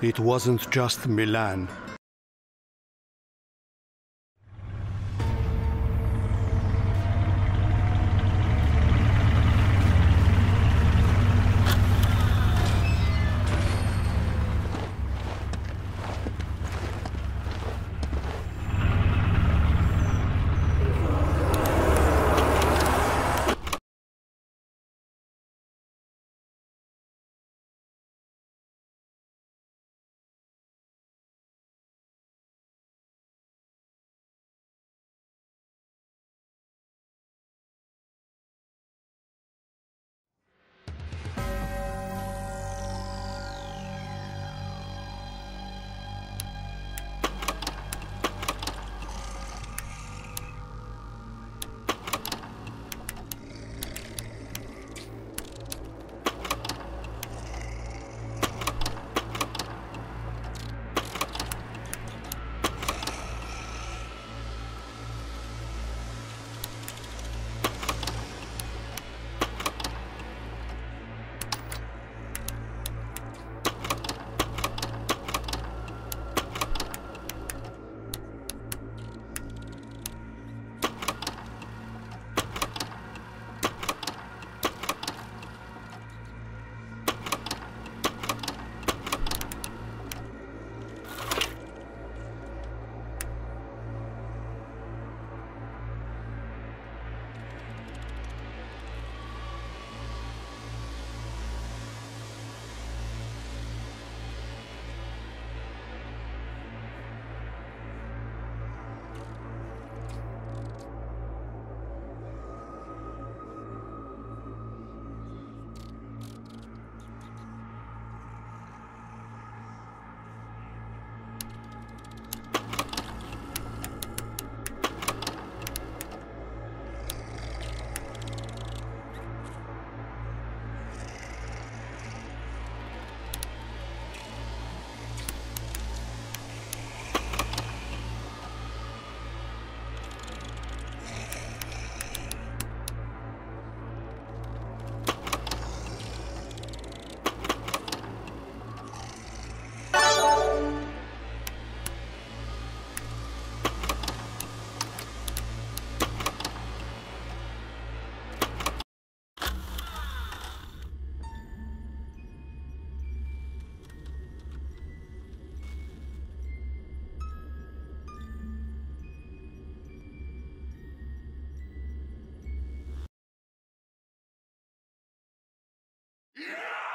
It wasn't just Milan. Got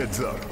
Heads up.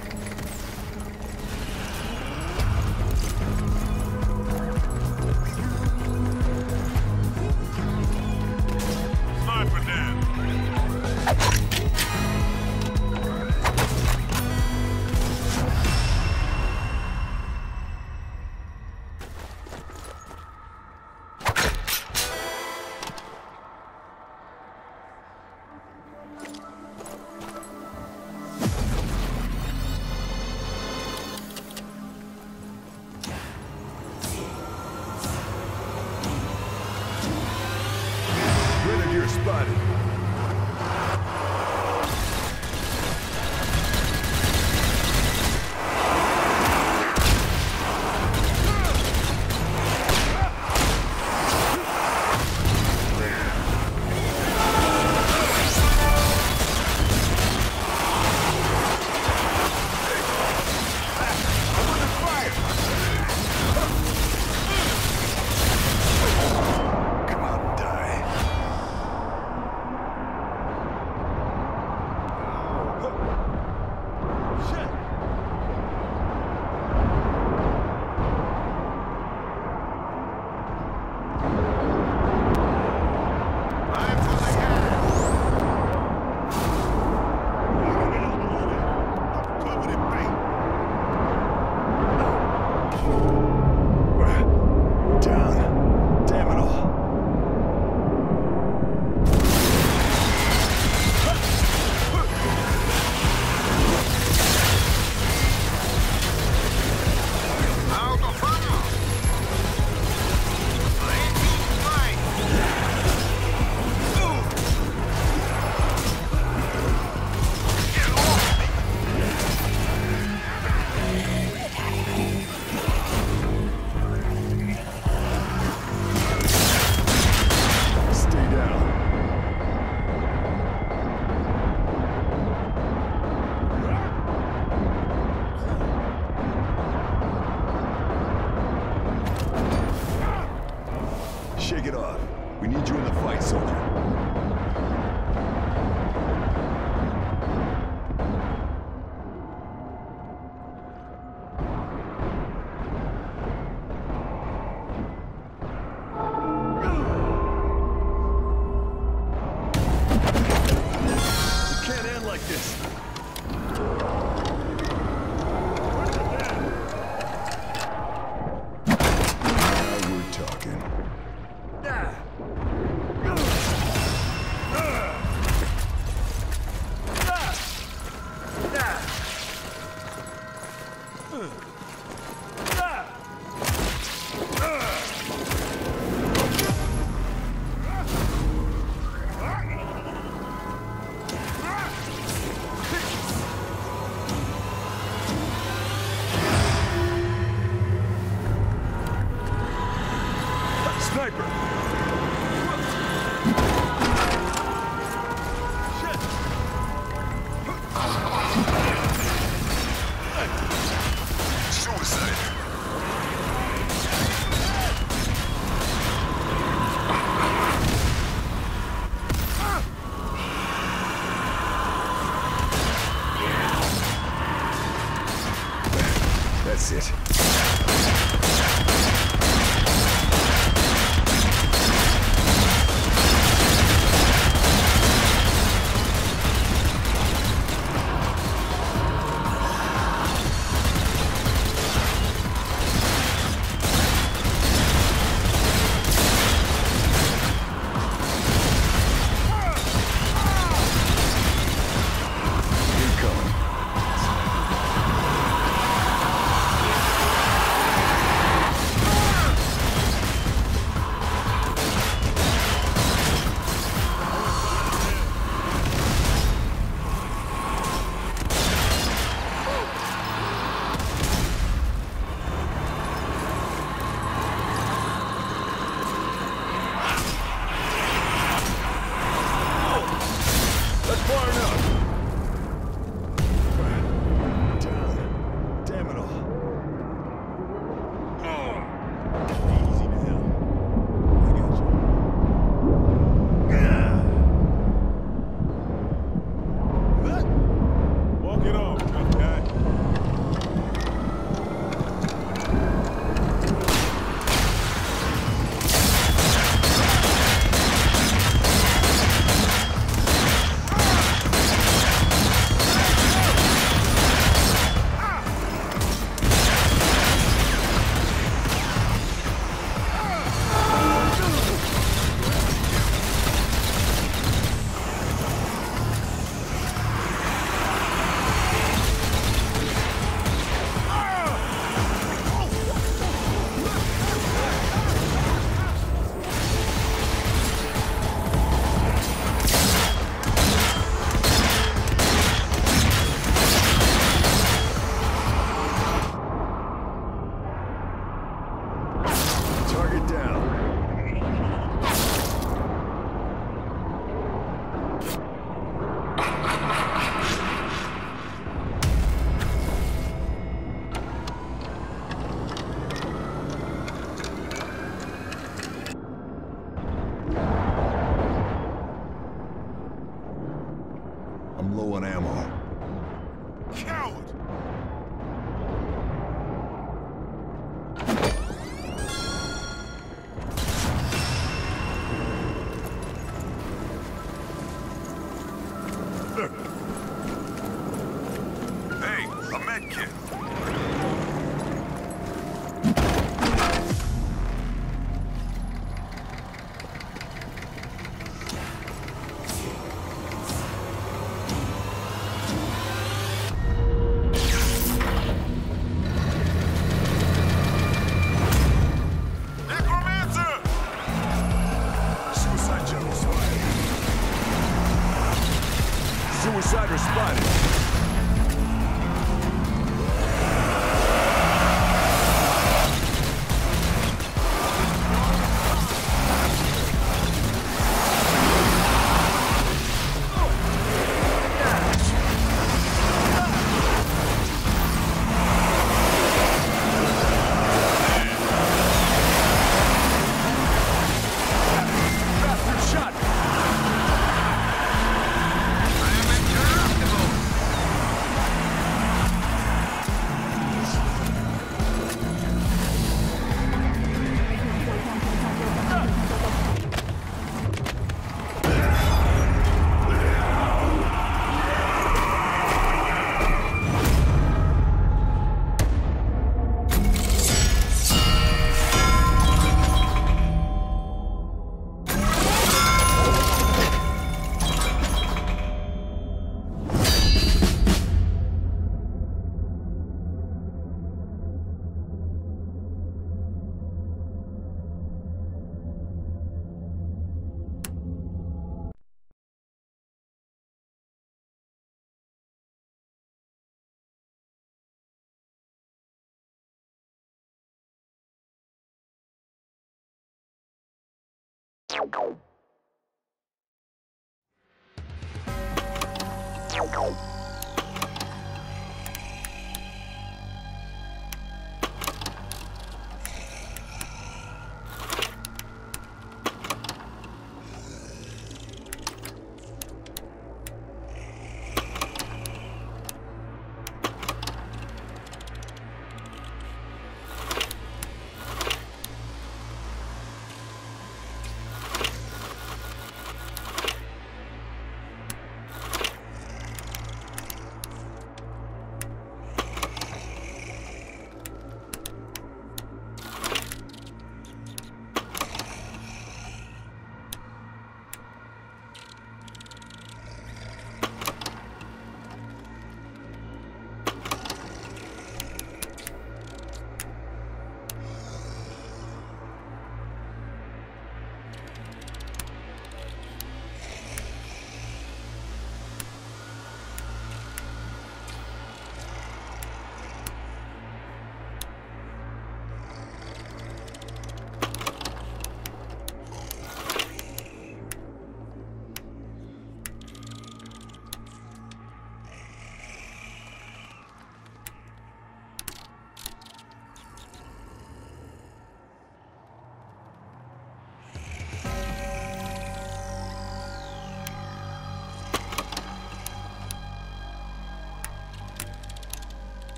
Ow.